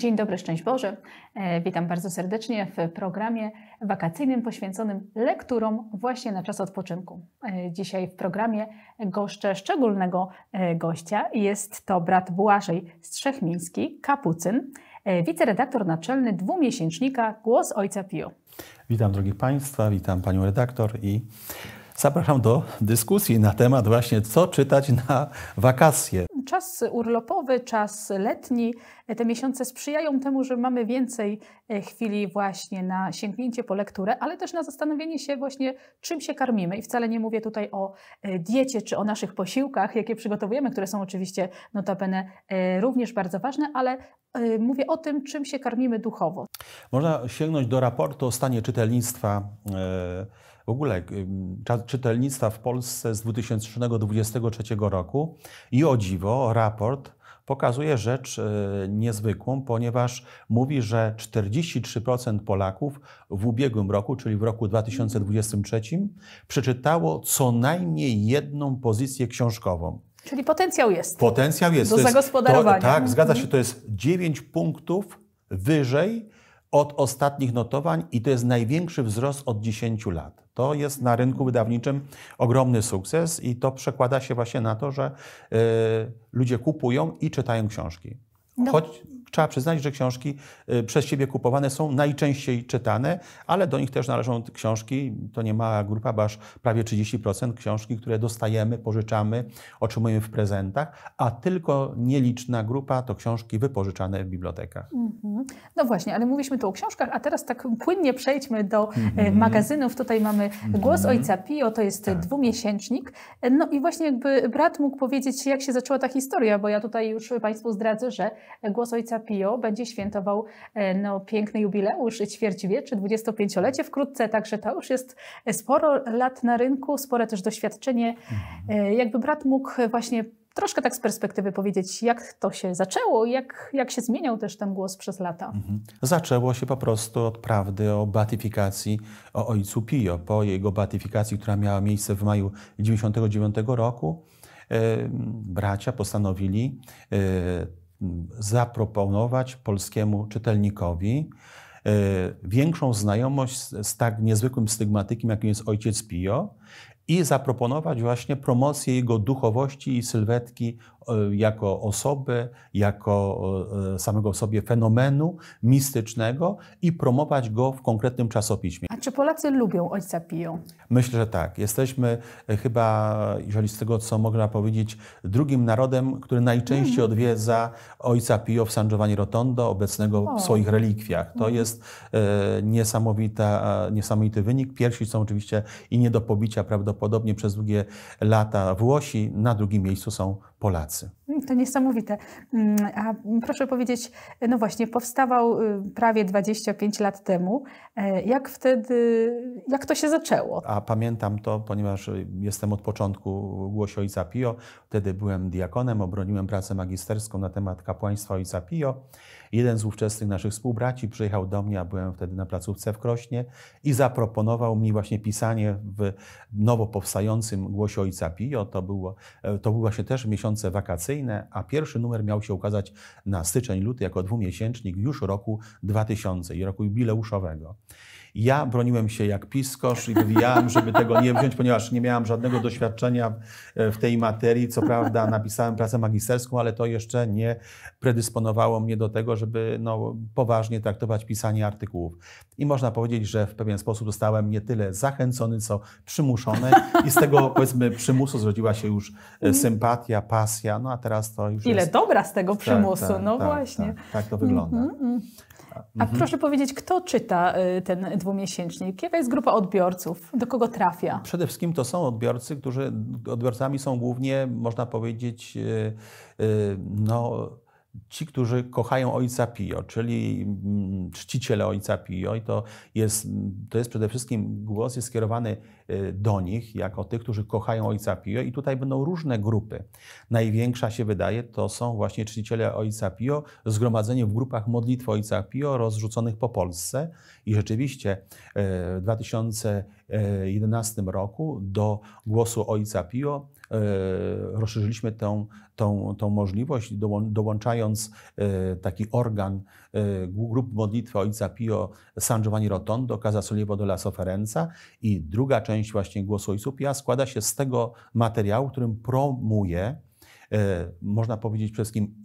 Dzień dobry, szczęść Boże. E, witam bardzo serdecznie w programie wakacyjnym poświęconym lekturom właśnie na czas odpoczynku. E, dzisiaj w programie goszczę szczególnego e, gościa. Jest to brat Błażej Strzechmiński, kapucyn, wiceredaktor naczelny dwumiesięcznika Głos Ojca Pio. Witam drogi Państwa, witam Panią redaktor i zapraszam do dyskusji na temat właśnie co czytać na wakacje czas urlopowy, czas letni, te miesiące sprzyjają temu, że mamy więcej e, chwili właśnie na sięgnięcie po lekturę, ale też na zastanowienie się właśnie, czym się karmimy. I wcale nie mówię tutaj o e, diecie czy o naszych posiłkach, jakie przygotowujemy, które są oczywiście notabene e, również bardzo ważne, ale mówię o tym, czym się karmimy duchowo. Można sięgnąć do raportu o stanie czytelnictwa w ogóle czytelnictwa w Polsce z 2023 roku i o dziwo raport pokazuje rzecz e, niezwykłą, ponieważ mówi, że 43% Polaków w ubiegłym roku, czyli w roku 2023, przeczytało co najmniej jedną pozycję książkową. Czyli potencjał jest. Potencjał jest. Do to zagospodarowania. Jest, to, tak, zgadza się. To jest 9 punktów wyżej od ostatnich notowań i to jest największy wzrost od 10 lat. To jest na rynku wydawniczym ogromny sukces i to przekłada się właśnie na to, że y, ludzie kupują i czytają książki. No. Choć trzeba przyznać, że książki y, przez siebie kupowane są najczęściej czytane, ale do nich też należą książki, to nie mała grupa, bo aż prawie 30% książki, które dostajemy, pożyczamy, otrzymujemy w prezentach, a tylko nieliczna grupa to książki wypożyczane w bibliotekach. Mm-hmm. No właśnie, ale mówiliśmy tu o książkach, a teraz tak płynnie przejdźmy do mm-hmm. magazynów. Tutaj mamy Głos mm-hmm. Ojca Pio, to jest tak. dwumiesięcznik. No i właśnie jakby brat mógł powiedzieć, jak się zaczęła ta historia, bo ja tutaj już Państwu zdradzę, że Głos Ojca Pio będzie świętował e, no, piękny jubileusz, ćwierćwiecz, 25-lecie wkrótce, także to już jest sporo lat na rynku, spore też doświadczenie. Mhm. Jakby brat mógł właśnie troszkę tak z perspektywy powiedzieć, jak to się zaczęło, jak, jak się zmieniał też ten głos przez lata. Mhm. Zaczęło się po prostu od prawdy o beatyfikacji o ojcu Pio. Po jego beatyfikacji, która miała miejsce w maju 1999 roku, bracia postanowili zaproponować polskiemu czytelnikowi e, większą znajomość z tak niezwykłym stygmatykiem, jakim jest ojciec Pio i zaproponować właśnie promocję jego duchowości i sylwetki jako osoby, jako e, samego sobie fenomenu mistycznego i promować go w konkretnym czasopiśmie. A czy Polacy lubią Ojca Pio? Myślę, że tak. Jesteśmy e, chyba, jeżeli z tego co można powiedzieć, drugim narodem, który najczęściej mm. odwiedza Ojca Pio w San Giovanni Rotondo, obecnego w swoich relikwiach. To mm. jest e, niesamowita, niesamowity wynik. Pierwsi są oczywiście i nie do pobicia prawdopodobnie przez długie lata Włosi, na drugim miejscu są Polacy. Mm, to niesamowite. Mm, a proszę powiedzieć, no właśnie, powstawał y, prawie 25 lat temu. E, jak wtedy, jak to się zaczęło? A pamiętam to, ponieważ jestem od początku w głosie Ojca Pio. Wtedy byłem diakonem, obroniłem pracę magisterską na temat kapłaństwa Ojca Pio. Jeden z ówczesnych naszych współbraci przyjechał do mnie, a byłem wtedy na placówce w Krośnie i zaproponował mi właśnie pisanie w nowo powstającym Głosie Ojca Pio. To było, e, to były właśnie też miesiące wakacyjne, a pierwszy numer miał się ukazać na styczeń, luty jako dwumiesięcznik już roku 2000 i roku jubileuszowego. Ja broniłem się jak piskosz i wywijałem, żeby tego nie wziąć, ponieważ nie miałem żadnego doświadczenia w tej materii. Co prawda napisałem pracę magisterską, ale to jeszcze nie predysponowało mnie do tego, żeby no, poważnie traktować pisanie artykułów. I można powiedzieć, że w pewien sposób zostałem nie tyle zachęcony, co przymuszony i z tego powiedzmy przymusu zrodziła się już e, sympatia, pasja, no a teraz to już Ile jest... dobra z tego tak, przymusu, tak, tak, no tak, właśnie. Tak, tak to wygląda. Mm -hmm. A mhm. proszę powiedzieć, kto czyta y, ten dwumiesięcznik? Jaka jest grupa odbiorców? Do kogo trafia? Przede wszystkim to są odbiorcy, którzy odbiorcami są głównie, można powiedzieć, y, y, no, ci, którzy kochają Ojca Pio, czyli mm, czciciele Ojca Pio i to jest, to jest przede wszystkim głos jest skierowany y, do nich, jako tych, którzy kochają Ojca Pio i tutaj będą różne grupy. Największa się wydaje, to są właśnie czciciele Ojca Pio, zgromadzeni w grupach modlitwy Ojca Pio rozrzuconych po Polsce i rzeczywiście y, w 2011 roku do głosu Ojca Pio rozszerzyliśmy tą, tą, tą możliwość, dołączając taki organ grup modlitwy Ojca Pio San Giovanni Rotondo, Casa Sollievo della Sofferenza i druga część właśnie Głosu Ojcu Pia składa się z tego materiału, którym promuje E, można powiedzieć przede wszystkim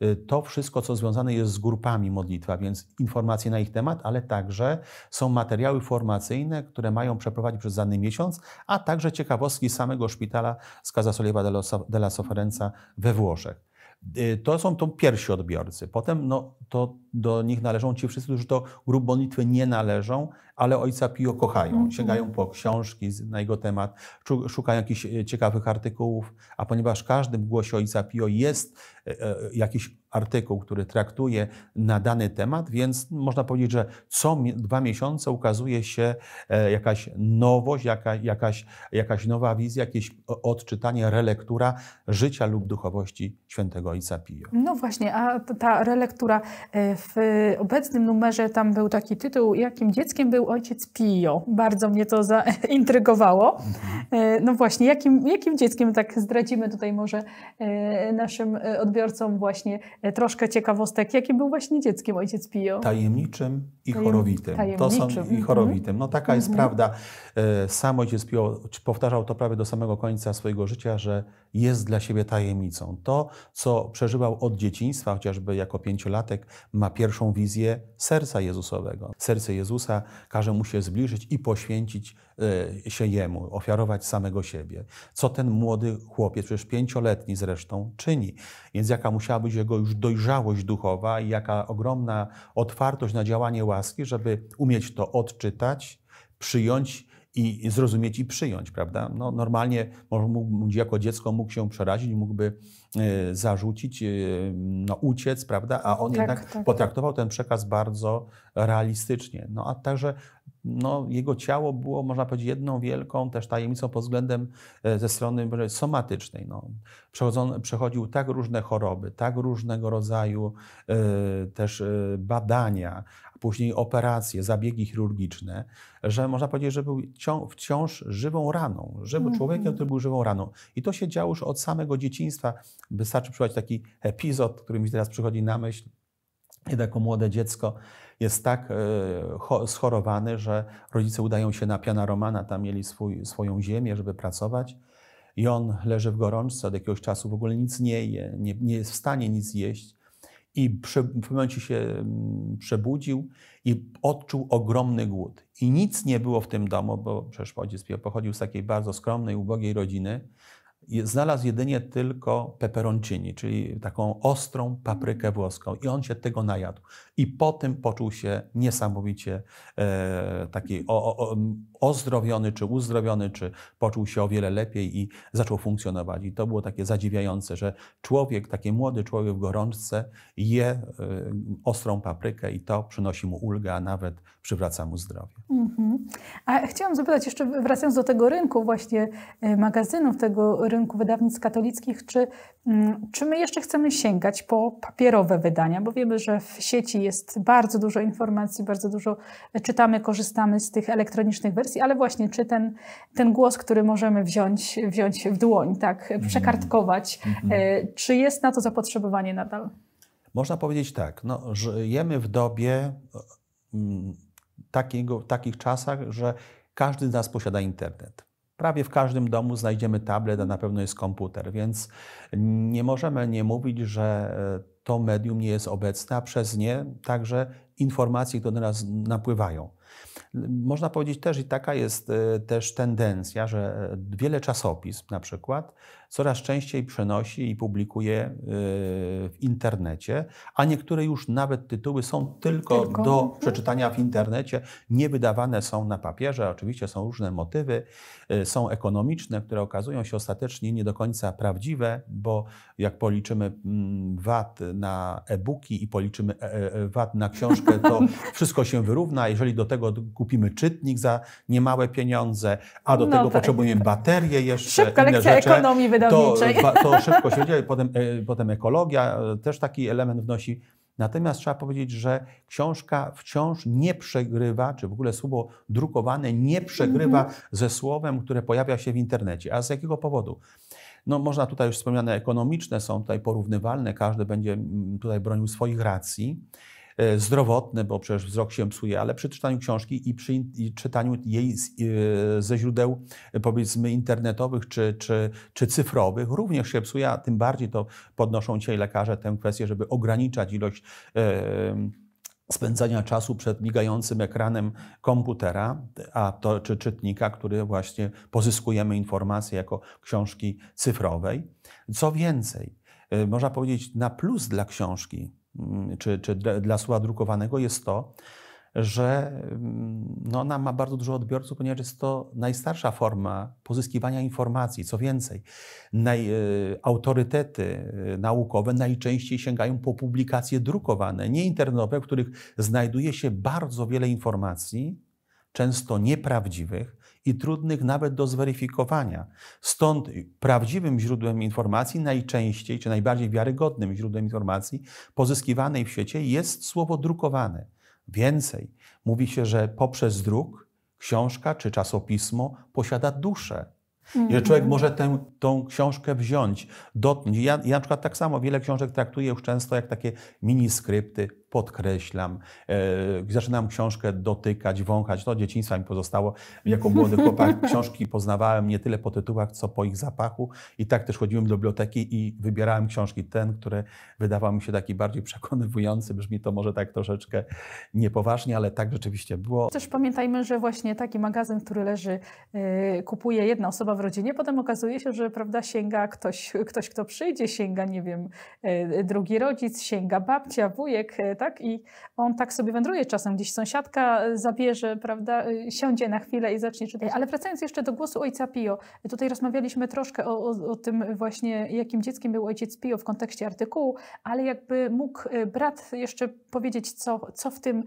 e, e, to wszystko, co związane jest z grupami modlitwa, więc informacje na ich temat, ale także są materiały formacyjne, które mają przeprowadzić przez dany miesiąc, a także ciekawostki samego szpitala z Casa Sollievo della Sofferenza we Włoszech. To są to pierwsi odbiorcy. Potem no, to do nich należą ci wszyscy, którzy do grup modlitwy nie należą, ale Ojca Pio kochają. Mhm. Sięgają po książki na jego temat, szukają jakichś e, ciekawych artykułów, a ponieważ w każdym głosie Ojca Pio jest e, e, jakiś artykuł, który traktuje na dany temat, więc można powiedzieć, że co dwa miesiące ukazuje się jakaś nowość, jaka, jakaś, jakaś nowa wizja, jakieś odczytanie, relektura życia lub duchowości świętego Ojca Pio. No właśnie, a ta relektura w obecnym numerze tam był taki tytuł, jakim dzieckiem był ojciec Pio. Bardzo mnie to zaintrygowało. Mhm. No właśnie, jakim, jakim dzieckiem, tak zdradzimy tutaj może e, naszym e, odbiorcom właśnie e, troszkę ciekawostek, jakim był właśnie dzieckiem ojciec Pio? Tajemniczym i chorowitym. Tajemniczym. To są i chorowitym. No taka jest mhm. prawda. Sam ojciec Pio powtarzał to prawie do samego końca swojego życia, że jest dla siebie tajemnicą. To, co przeżywał od dzieciństwa, chociażby jako pięciolatek, ma pierwszą wizję serca Jezusowego. Serce Jezusa każe mu się zbliżyć i poświęcić e, się Jemu, ofiarować samego siebie. Co ten młody chłopiec, przecież pięcioletni zresztą, czyni. Więc jaka musiała być jego już dojrzałość duchowa i jaka ogromna otwartość na działanie łaski, żeby umieć to odczytać, przyjąć i zrozumieć i przyjąć, prawda? No, normalnie mógł, jako dziecko mógł się przerazić, mógłby zarzucić, e, no, uciec, prawda? A on tak, jednak tak. potraktował ten przekaz bardzo realistycznie. No a także no, jego ciało było, można powiedzieć, jedną wielką też tajemnicą pod względem e, ze strony somatycznej. No, przechodził tak różne choroby, tak różnego rodzaju też badania, później operacje, zabiegi chirurgiczne, że można powiedzieć, że był wciąż żywą raną, żywym mm -hmm. człowiekiem, który był żywą raną. I to się działo już od samego dzieciństwa. Wystarczy przywołać taki epizod, który mi teraz przychodzi na myśl. Jednako młode dziecko jest tak e, schorowany, że rodzice udają się na Piana Romana, tam mieli swój, swoją ziemię, żeby pracować. I on leży w gorączce, od jakiegoś czasu w ogóle nic nie je, nie, nie jest w stanie nic jeść i w pewnym momencie się mm, przebudził i odczuł ogromny głód. I nic nie było w tym domu, bo przecież ojciec pochodził z takiej bardzo skromnej, ubogiej rodziny. Znalazł jedynie tylko peperoncini, czyli taką ostrą paprykę włoską i on się tego najadł. I po tym poczuł się niesamowicie e, taki o, o, ozdrowiony, czy uzdrowiony, czy poczuł się o wiele lepiej i zaczął funkcjonować. I to było takie zadziwiające, że człowiek, taki młody człowiek w gorączce je e, ostrą paprykę i to przynosi mu ulgę, a nawet przywraca mu zdrowie. Mm-hmm. A chciałam zapytać jeszcze, wracając do tego rynku właśnie e, magazynów, tego rynku wydawnictw katolickich, czy, mm, czy my jeszcze chcemy sięgać po papierowe wydania, bo wiemy, że w sieci jest bardzo dużo informacji, bardzo dużo czytamy, korzystamy z tych elektronicznych wersji, ale właśnie czy ten, ten głos, który możemy wziąć, wziąć w dłoń, tak, mhm. przekartkować, mm-hmm. czy jest na to zapotrzebowanie nadal? Można powiedzieć tak, no, żyjemy w dobie, mm, takiego, takich czasach, że każdy z nas posiada internet. Prawie w każdym domu znajdziemy tablet, a na pewno jest komputer, więc nie możemy nie mówić, że e, to medium nie jest obecne, a przez nie także informacje, które do nas napływają. Można powiedzieć też, i taka jest e, też tendencja, że wiele czasopism na przykład coraz częściej przenosi i publikuje e, w internecie, a niektóre już nawet tytuły są tylko, tylko, do mhm. przeczytania w internecie, nie wydawane są na papierze. Oczywiście są różne motywy, e, są ekonomiczne, które okazują się ostatecznie nie do końca prawdziwe, bo jak policzymy mm, VAT na e-booki i policzymy VAT na książkę, to wszystko się wyrówna. Jeżeli do tego kupimy czytnik za niemałe pieniądze, a do no tego tak. potrzebujemy baterię jeszcze. Szybka lekcja rzeczy, ekonomii wydawniczej. To, to szybko się dzieje. Potem, e, potem ekologia e, też taki element wnosi. Natomiast trzeba powiedzieć, że książka wciąż nie przegrywa, czy w ogóle słowo drukowane nie przegrywa mhm. ze słowem, które pojawia się w internecie. A z jakiego powodu? No, można tutaj już wspomniane ekonomiczne są tutaj porównywalne, każdy będzie mm, tutaj bronił swoich racji. E, zdrowotne, bo przecież wzrok się psuje, ale przy czytaniu książki i przy czytaniu jej z, e, ze źródeł powiedzmy internetowych czy, czy, czy cyfrowych również się psuje, a tym bardziej to podnoszą dzisiaj lekarze tę kwestię, żeby ograniczać ilość e, spędzania czasu przed migającym ekranem komputera, a to czy czytnika, który właśnie pozyskujemy informacje jako książki cyfrowej. Co więcej, można powiedzieć na plus dla książki, czy, czy dla słowa drukowanego jest to, że mm, no, ona ma bardzo dużo odbiorców, ponieważ jest to najstarsza forma pozyskiwania informacji. Co więcej, naj, e, autorytety e, naukowe najczęściej sięgają po publikacje drukowane, nie internetowe, w których znajduje się bardzo wiele informacji, często nieprawdziwych, i trudnych nawet do zweryfikowania. Stąd prawdziwym źródłem informacji, najczęściej czy najbardziej wiarygodnym źródłem informacji pozyskiwanej w świecie jest słowo drukowane. Więcej, mówi się, że poprzez druk książka czy czasopismo posiada duszę. Mm Że człowiek może tę, tą książkę wziąć, dotknąć. Ja, ja na przykład tak samo wiele książek traktuję już często jak takie miniskrypty, podkreślam, e, zaczynam książkę dotykać, wąchać. To dzieciństwa mi pozostało. Jako młody chłopak książki poznawałem nie tyle po tytułach, co po ich zapachu. I tak też chodziłem do biblioteki i wybierałem książki ten, które wydawał mi się taki bardziej przekonywujący. Brzmi to może tak troszeczkę niepoważnie, ale tak rzeczywiście było. Też pamiętajmy, że właśnie taki magazyn, który leży, yy, kupuje jedna osoba w rodzinie, potem okazuje się, że prawda, sięga ktoś, ktoś kto przyjdzie, sięga, nie wiem, yy, drugi rodzic, sięga babcia, wujek, tak? I on tak sobie wędruje czasem, gdzieś sąsiadka zabierze, prawda, y, siądzie na chwilę i zacznie czytać. Ale wracając jeszcze do głosu ojca Pio, tutaj rozmawialiśmy troszkę o, o, o tym właśnie, jakim dzieckiem był ojciec Pio w kontekście artykułu, ale jakby mógł brat jeszcze powiedzieć, co, co w tym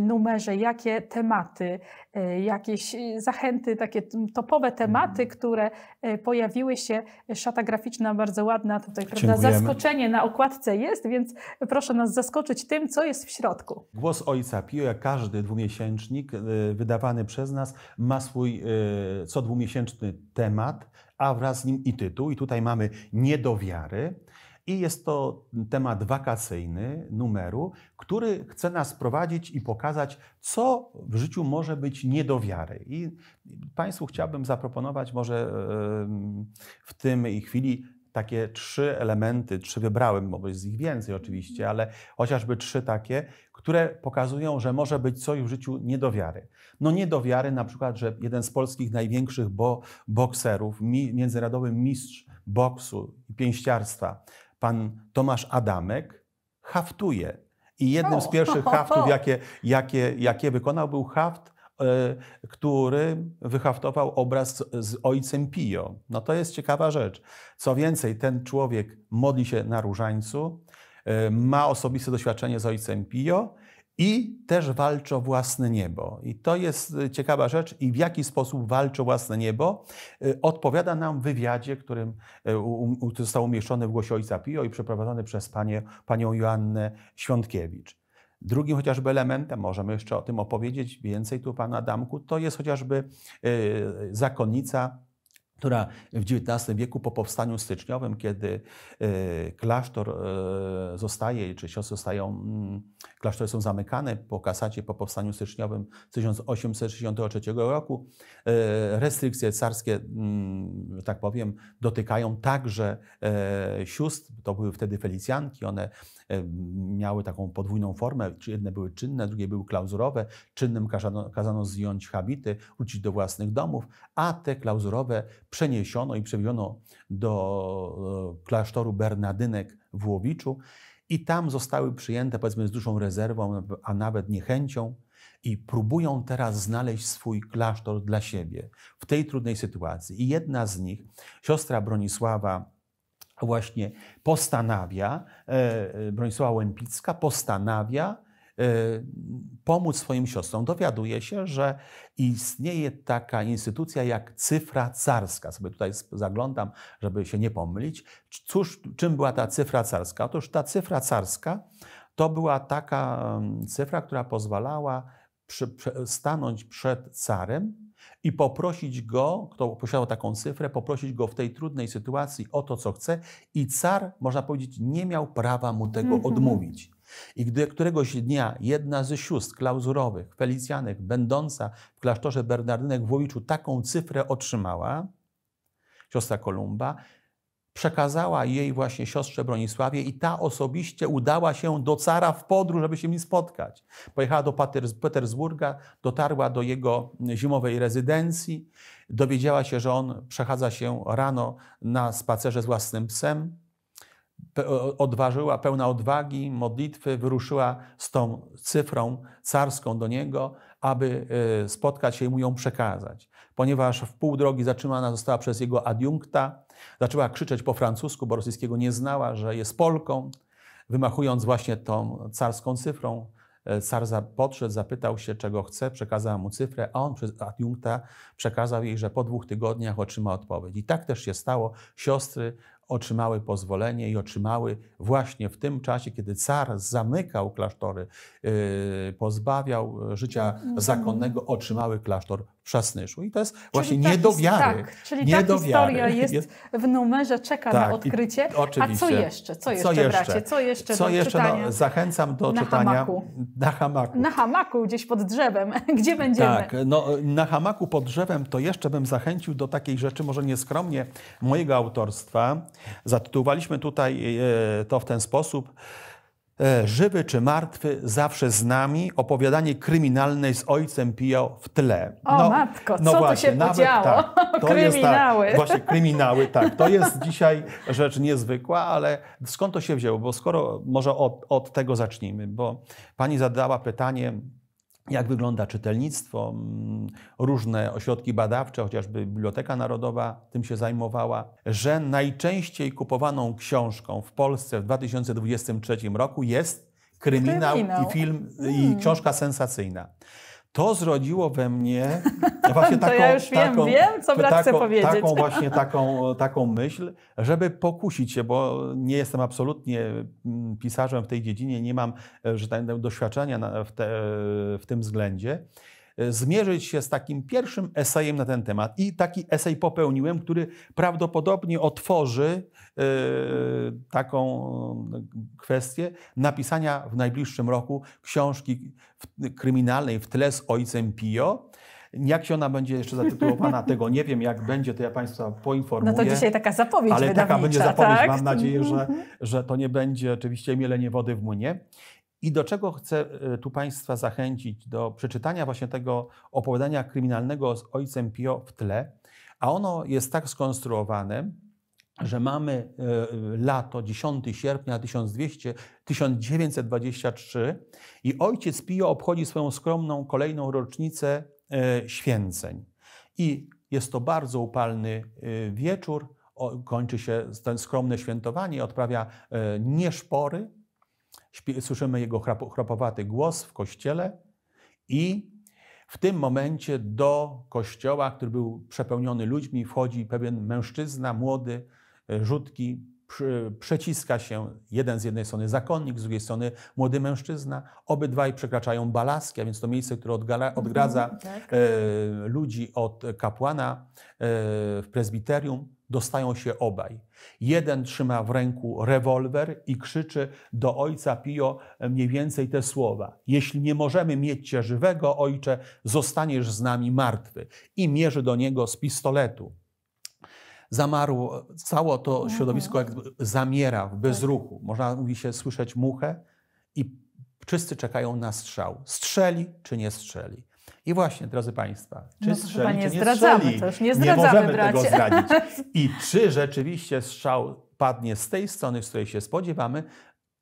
numerze, jakie tematy, jakieś zachęty, takie topowe tematy, mhm. które pojawiły się. Szata graficzna bardzo ładna, tutaj prawda, zaskoczenie na okładce jest, więc proszę nas zaskoczyć tym, co jest w środku. Głos Ojca Pio, jak każdy dwumiesięcznik e, wydawany przez nas, ma swój e, co dwumiesięczny temat, a wraz z nim i tytuł. I tutaj mamy niedowiary. I jest to temat wakacyjny numeru, który chce nas prowadzić i pokazać, co w życiu może być niedowiary. I Państwu chciałbym zaproponować może e, w tym chwili takie trzy elementy, trzy wybrałem, bo jest ich więcej oczywiście, ale chociażby trzy takie, które pokazują, że może być coś w życiu niedowiary. No niedowiary na przykład, że jeden z polskich największych bo, bokserów, mi, międzynarodowy mistrz boksu i pięściarstwa, pan Tomasz Adamek, haftuje. I jednym z pierwszych haftów, jakie, jakie, jakie wykonał, był haft który wyhaftował obraz z ojcem Pio. No to jest ciekawa rzecz. Co więcej, ten człowiek modli się na różańcu, e, ma osobiste doświadczenie z ojcem Pio i też walczy o własne niebo. I to jest ciekawa rzecz. I w jaki sposób walczy o własne niebo, e, odpowiada nam w wywiadzie, którym został umieszczony w głosie Ojca Pio i przeprowadzony przez panie, panią Joannę Świątkiewicz. Drugim chociażby elementem, możemy jeszcze o tym opowiedzieć więcej tu Pana Adamku, to jest chociażby e, zakonnica która w XIX wieku po powstaniu styczniowym, kiedy e, klasztor e, zostaje, czy siostry zostają, mm, klasztory są zamykane po kasacie, po powstaniu styczniowym 1863 roku, restrykcje carskie, mm, tak powiem, dotykają także sióstr, to były wtedy felicjanki, one miały taką podwójną formę, jedne były czynne, drugie były klauzurowe. Czynnym kazano, kazano habity, wrócić do własnych domów, a te klauzurowe przeniesiono i przewieziono do klasztoru Bernadynek w Łowiczu i tam zostały przyjęte powiedzmy z dużą rezerwą, a nawet niechęcią i próbują teraz znaleźć swój klasztor dla siebie w tej trudnej sytuacji. I jedna z nich, siostra Bronisława właśnie postanawia, e, e, Bronisława Łępicka postanawia e, pomóc swoim siostrom. Dowiaduje się, że istnieje taka instytucja jak cyfra carska. Sobie tutaj zaglądam, żeby się nie pomylić. Cóż, czym była ta cyfra carska? Otóż ta cyfra carska To była taka cyfra, która pozwalała przy, stanąć przed carem i poprosić go, kto posiadał taką cyfrę, poprosić go w tej trudnej sytuacji o to, co chce, i car, można powiedzieć, nie miał prawa mu tego mhm. odmówić. I gdy któregoś dnia jedna ze sióstr klauzurowych, Felicjanek, będąca w klasztorze Bernardynek w Łowiczu, taką cyfrę otrzymała, siostra Kolumba, przekazała jej właśnie siostrze Bronisławie i ta osobiście udała się do cara w podróż, żeby się mi spotkać. Pojechała do Petersburga, dotarła do jego zimowej rezydencji, dowiedziała się, że on przechadza się rano na spacerze z własnym psem, odważyła, pełna odwagi, modlitwy, wyruszyła z tą cyfrą carską do niego, aby e, spotkać się i mu ją przekazać. Ponieważ w pół drogi zatrzymana została przez jego adiunkta, zaczęła krzyczeć po francusku, bo rosyjskiego nie znała, że jest Polką, wymachując właśnie tą carską cyfrą. E, car podszedł, zapytał się, czego chce, przekazała mu cyfrę, a on przez adiunkta przekazał jej, że po dwóch tygodniach otrzyma odpowiedź. I tak też się stało. Siostry otrzymały pozwolenie i otrzymały właśnie w tym czasie, kiedy car zamykał klasztory, yy, pozbawiał życia no, no, zakonnego, otrzymały klasztor Przasnyszu. I to jest czyli właśnie nie do wiary. Tak, czyli nie ta historia jest, jest, w numerze, czeka tak, na odkrycie. I, oczywiście. A co jeszcze? Co jeszcze, co jeszcze? bracie? Co jeszcze Co jeszcze? No, zachęcam do na czytania. Hamaku. Na hamaku. Na hamaku, gdzieś pod drzewem. Gdzie będziemy? Tak, no, na hamaku pod drzewem to jeszcze bym zachęcił do takiej rzeczy, może nieskromnie, mojego autorstwa. Zatytułowaliśmy tutaj e, to w ten sposób. E, żywy czy martwy, zawsze z nami, opowiadanie kryminalne z ojcem Pio w tle. O no, matko, no co właśnie, tu się podziało? Tak, to Kryminały. Jest tak, właśnie kryminały, tak. To jest dzisiaj rzecz niezwykła, ale skąd to się wzięło? Bo skoro, może od, od tego zacznijmy, bo pani zadała pytanie, jak wygląda czytelnictwo, mm, różne ośrodki badawcze, chociażby Biblioteka Narodowa tym się zajmowała, że najczęściej kupowaną książką w Polsce w 2023 roku jest kryminał, kryminał. i film hmm. i książka sensacyjna to zrodziło we mnie właśnie taką, ja już wiem, taką, wiem, co brat taką, chce powiedzieć. taką właśnie taką, taką myśl, żeby pokusić się, bo nie jestem absolutnie mm, pisarzem w tej dziedzinie, nie mam e, że tak, doświadczenia w, te, w tym względzie zmierzyć się z takim pierwszym esejem na ten temat. I taki esej popełniłem, który prawdopodobnie otworzy yy, taką kwestię napisania w najbliższym roku książki kryminalnej w tle z ojcem Pio. Jak się ona będzie jeszcze zatytułowana, tego nie wiem. Jak będzie, to ja Państwa poinformuję. No to dzisiaj taka zapowiedź Ale taka będzie zapowiedź. Tak? Mam nadzieję, że, że to nie będzie oczywiście mielenie wody w młynie. I do czego chcę e, tu Państwa zachęcić? Do przeczytania właśnie tego opowiadania kryminalnego z ojcem Pio w tle. A ono jest tak skonstruowane, że mamy e, lato, 10 sierpnia 1200, 1923 i ojciec Pio obchodzi swoją skromną kolejną rocznicę e, święceń. I jest to bardzo upalny wieczór, kończy się ten skromne świętowanie, odprawia nieszpory, słyszymy jego chropowaty głos w kościele i w tym momencie do kościoła, który był przepełniony ludźmi, wchodzi pewien mężczyzna młody, E, rzutki, przeciska się jeden z jednej strony zakonnik, z drugiej strony młody mężczyzna. Obydwaj przekraczają balaski, a więc to miejsce, które mhm, odgradza tak. e, ludzi od kapłana e, w prezbiterium. Dostają się obaj. Jeden trzyma w ręku rewolwer i krzyczy do ojca Pio mniej więcej te słowa: Jeśli nie możemy mieć cię żywego, ojcze, zostaniesz z nami martwy. I mierzy do niego z pistoletu zamarło, całe to mhm. środowisko jak zamiera w bezruchu. Tak. Można, mówi się, słyszeć muchę i wszyscy czekają na strzał. Strzeli czy nie strzeli? I właśnie, drodzy Państwa, czy no strzeli, nie czy nie zdradzamy, strzeli? To już nie, zdradzamy, nie możemy bracie. tego zdradzić. I czy rzeczywiście strzał padnie z tej strony, z której się spodziewamy,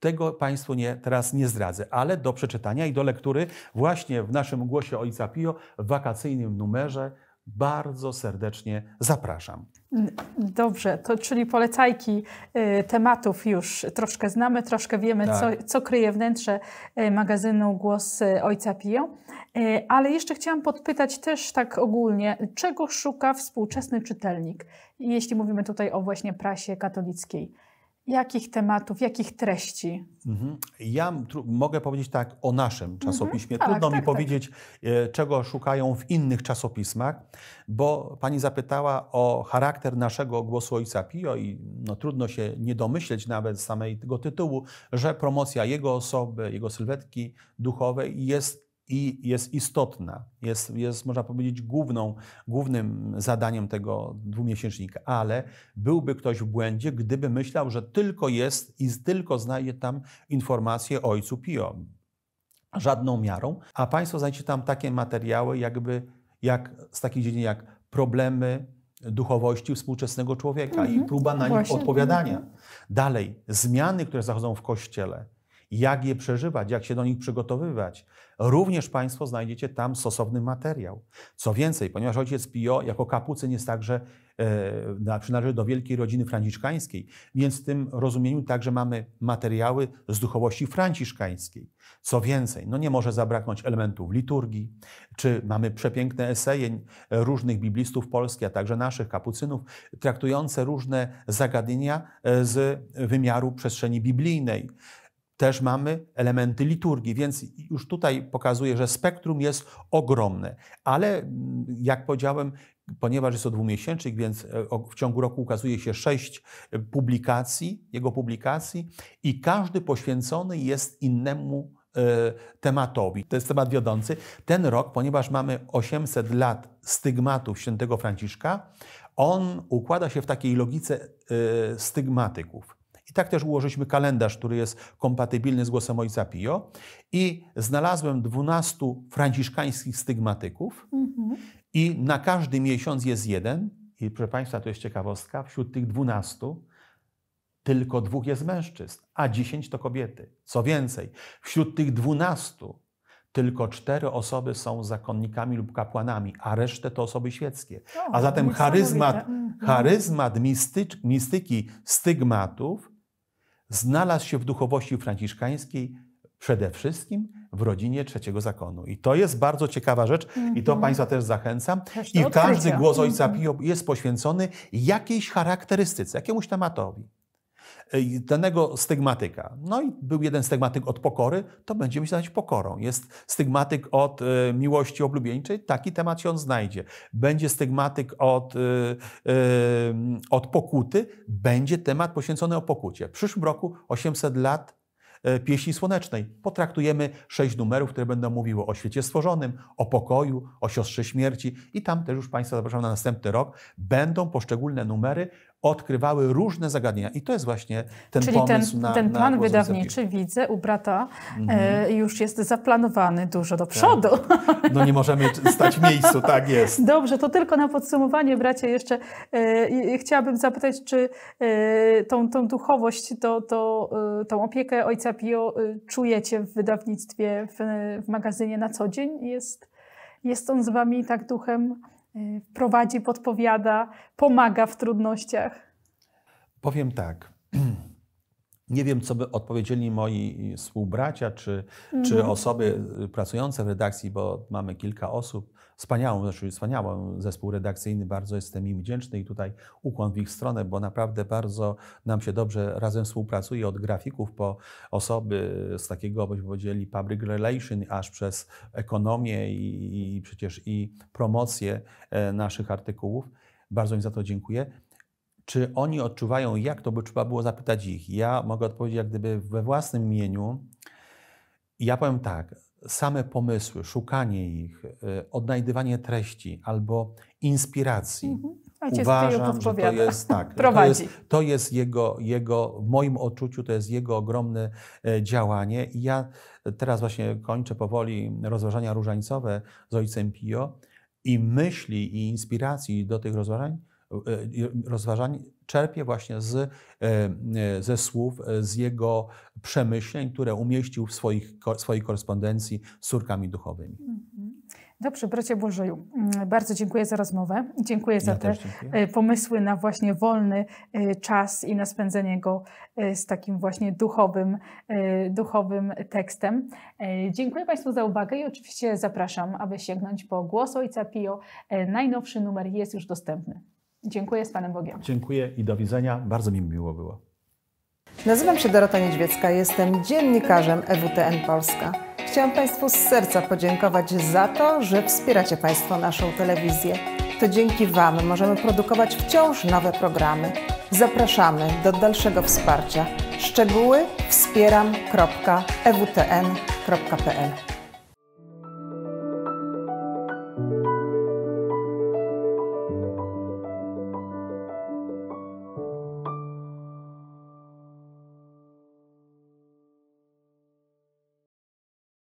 tego Państwu nie, teraz nie zdradzę, ale do przeczytania i do lektury właśnie w naszym Głosie Ojca Pio w wakacyjnym numerze bardzo serdecznie zapraszam. Dobrze, to czyli polecajki y, tematów już troszkę znamy, troszkę wiemy, tak. co, co kryje wnętrze y, magazynu Głos Ojca Pio. Y, ale jeszcze chciałam podpytać też tak ogólnie, czego szuka współczesny czytelnik, jeśli mówimy tutaj o właśnie prasie katolickiej. Jakich tematów, jakich treści? Mhm. Ja mogę powiedzieć tak o naszym czasopiśmie. Mhm. Trudno tak, mi tak, powiedzieć, e, czego szukają w innych czasopismach, bo pani zapytała o charakter naszego głosu Ojca Pio i no, trudno się nie domyśleć nawet z samego tytułu, że promocja jego osoby, jego sylwetki duchowej jest i jest istotna, jest, jest można powiedzieć główną, głównym zadaniem tego dwumiesięcznika, ale byłby ktoś w błędzie, gdyby myślał, że tylko jest i tylko znajdzie tam informacje o ojcu Pio. Żadną miarą, a Państwo znajdziecie tam takie materiały, jakby jak, z takich dziedzin jak problemy duchowości współczesnego człowieka mm -hmm. i mhm. próba na Właśnie. nich odpowiadania. Dalej, zmiany, które zachodzą w Kościele, jak je przeżywać, jak się do nich przygotowywać. Również Państwo znajdziecie tam stosowny materiał. Co więcej, ponieważ ojciec Pio jako kapucyn jest także, e, przynależy do wielkiej rodziny franciszkańskiej, więc w tym rozumieniu także mamy materiały z duchowości franciszkańskiej. Co więcej, no nie może zabraknąć elementów liturgii, czy mamy przepiękne eseje różnych biblistów polskich, a także naszych kapucynów, traktujące różne zagadnienia e, z wymiaru przestrzeni biblijnej też mamy elementy liturgii, więc już tutaj pokazuję, że spektrum jest ogromne. Ale mm, jak powiedziałem, ponieważ jest to dwumiesięcznik, więc e, w ciągu roku ukazuje się sześć e, publikacji, jego publikacji i każdy poświęcony jest innemu e, tematowi. To jest temat wiodący. Ten rok, ponieważ mamy 800 lat stygmatów świętego Franciszka, on układa się w takiej logice stygmatyków. I tak też ułożyliśmy kalendarz, który jest kompatybilny z głosem Ojca Pio. I znalazłem 12 franciszkańskich stygmatyków mhm. i na każdy miesiąc jest jeden. I proszę Państwa, to jest ciekawostka, wśród tych 12 tylko dwóch jest mężczyzn, a 10 to kobiety. Co więcej, wśród tych 12 tylko cztery osoby są zakonnikami lub kapłanami, a resztę to osoby świeckie. A zatem charyzmat, mhm. charyzmat mistyk, mistyki stygmatów znalazł się w duchowości franciszkańskiej przede wszystkim w rodzinie trzeciego zakonu. I to jest bardzo ciekawa rzecz mm -hmm. i to mhm. Państwa też zachęcam. Też I każdy głos Ojca -hmm. Pio jest poświęcony jakiejś charakterystyce, jakiemuś tematowi danego stygmatyka. No i był jeden stygmatyk od pokory, to będziemy się zająć pokorą. Jest stygmatyk od e, miłości oblubieńczej, taki temat się on znajdzie. Będzie stygmatyk od, e, e, od pokuty, będzie temat poświęcony o pokucie. W przyszłym roku 800 lat pieśni słonecznej. Potraktujemy sześć numerów, które będą mówiły o świecie stworzonym, o pokoju, o siostrze śmierci i tam też już Państwa zapraszam na następny rok. Będą poszczególne numery odkrywały różne zagadnienia. I to jest właśnie ten Czyli pomysł ten, na ten plan na wydawniczy, widzę, u brata mhm. e, już jest zaplanowany dużo do przodu. Tak. No nie możemy stać w miejscu, tak jest. Dobrze, to tylko na podsumowanie, bracie, jeszcze e, chciałabym zapytać, czy e, tą, tą duchowość, to, to, e, tą opiekę Ojca Pio e, czujecie w wydawnictwie, w, w magazynie na co dzień? Jest, jest on z wami tak duchem prowadzi, podpowiada, pomaga w trudnościach? Powiem tak. Nie wiem, co by odpowiedzieli moi współbracia, czy, mhm. czy osoby pracujące w redakcji, bo mamy kilka osób, wspaniałą, znaczy wspaniałą zespół redakcyjny, bardzo jestem im wdzięczny i tutaj ukłon w ich stronę, bo naprawdę bardzo nam się dobrze razem współpracuje od grafików po osoby z takiego, byśmy powiedzieli, public relation, aż przez ekonomię i, i przecież i promocję e, naszych artykułów. Bardzo im za to dziękuję. Czy oni odczuwają, jak to by trzeba było zapytać ich? Ja mogę odpowiedzieć jak gdyby we własnym imieniu. Ja powiem tak, same pomysły, szukanie ich, e, odnajdywanie treści albo inspiracji. Mhm. Uważam, że to jest tak. To jest, to jest jego, jego, w moim odczuciu, to jest jego ogromne e, działanie. I ja teraz właśnie kończę powoli rozważania różańcowe z ojcem Pio i myśli i inspiracji do tych rozważań, rozważań czerpie właśnie z, ze słów, z jego przemyśleń, które umieścił w swoich, swojej korespondencji z córkami duchowymi. Mhm. Dobrze, bracie Bożeju, mm, bardzo dziękuję za rozmowę. Dziękuję ja za te dziękuję. E, pomysły na właśnie wolny e, czas i na spędzenie go e, z takim właśnie duchowym, duchowym tekstem. Dziękuję Państwu za uwagę i oczywiście zapraszam, aby sięgnąć po głos Ojca Pio. Najnowszy numer jest już dostępny. Dziękuję z Panem Bogiem. Dziękuję i do widzenia. Bardzo mi miło było. Nazywam się Dorota Niedźwiecka, jestem dziennikarzem EWTN Polska. Chciałam Państwu z serca podziękować za to, że wspieracie Państwo naszą telewizję. To dzięki Wam możemy produkować wciąż nowe programy. Zapraszamy do dalszego wsparcia. Szczegóły wspieram.ewtn.pl